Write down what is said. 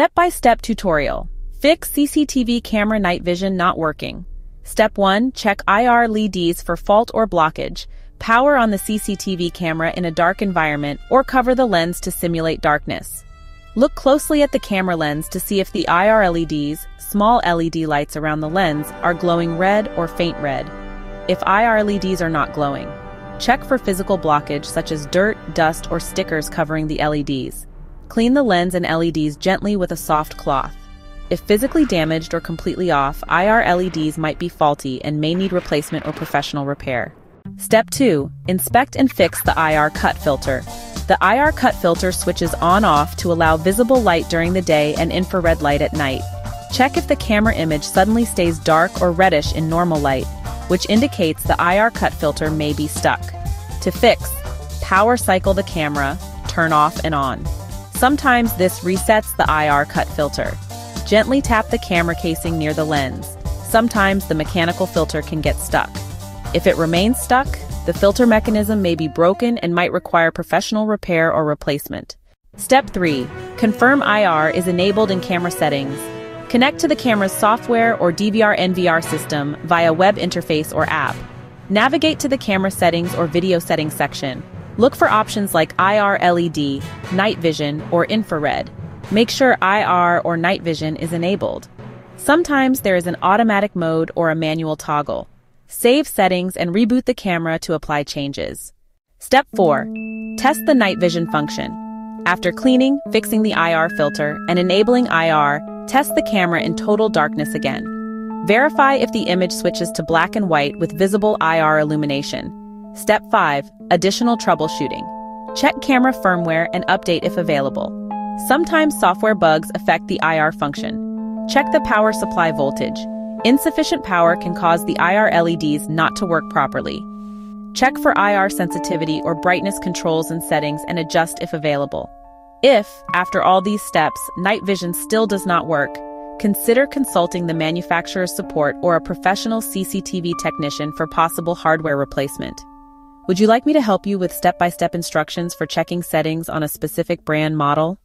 Step-by-step tutorial. Fix CCTV camera night vision not working. Step 1. Check IR LEDs for fault or blockage. Power on the CCTV camera in a dark environment or cover the lens to simulate darkness. Look closely at the camera lens to see if the IR LEDs, small LED lights around the lens, are glowing red or faint red. If IR LEDs are not glowing, check for physical blockage such as dirt, dust, or stickers covering the LEDs. Clean the lens and LEDs gently with a soft cloth. If physically damaged or completely off, IR LEDs might be faulty and may need replacement or professional repair. Step 2. Inspect and fix the IR cut filter. The IR cut filter switches on-off to allow visible light during the day and infrared light at night. Check if the camera image suddenly stays dark or reddish in normal light, which indicates the IR cut filter may be stuck. To fix, power cycle the camera, turn off and on. Sometimes this resets the IR cut filter. Gently tap the camera casing near the lens. Sometimes the mechanical filter can get stuck. If it remains stuck, the filter mechanism may be broken and might require professional repair or replacement. Step 3. Confirm IR is enabled in camera settings. Connect to the camera's software or DVR NVR system via web interface or app. Navigate to the camera settings or video settings section. Look for options like IR LED, night vision, or infrared. Make sure IR or night vision is enabled. Sometimes there is an automatic mode or a manual toggle. Save settings and reboot the camera to apply changes. Step 4. Test the night vision function. After cleaning, fixing the IR filter, and enabling IR, test the camera in total darkness again. Verify if the image switches to black and white with visible IR illumination. Step 5. Additional troubleshooting. Check camera firmware and update if available. Sometimes software bugs affect the IR function. Check the power supply voltage. Insufficient power can cause the IR LEDs not to work properly. Check for IR sensitivity or brightness controls and settings and adjust if available. If, after all these steps, night vision still does not work, consider consulting the manufacturer's support or a professional CCTV technician for possible hardware replacement. Would you like me to help you with step-by-step instructions for checking settings on a specific brand model?